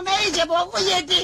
Tom iyice boku yedi.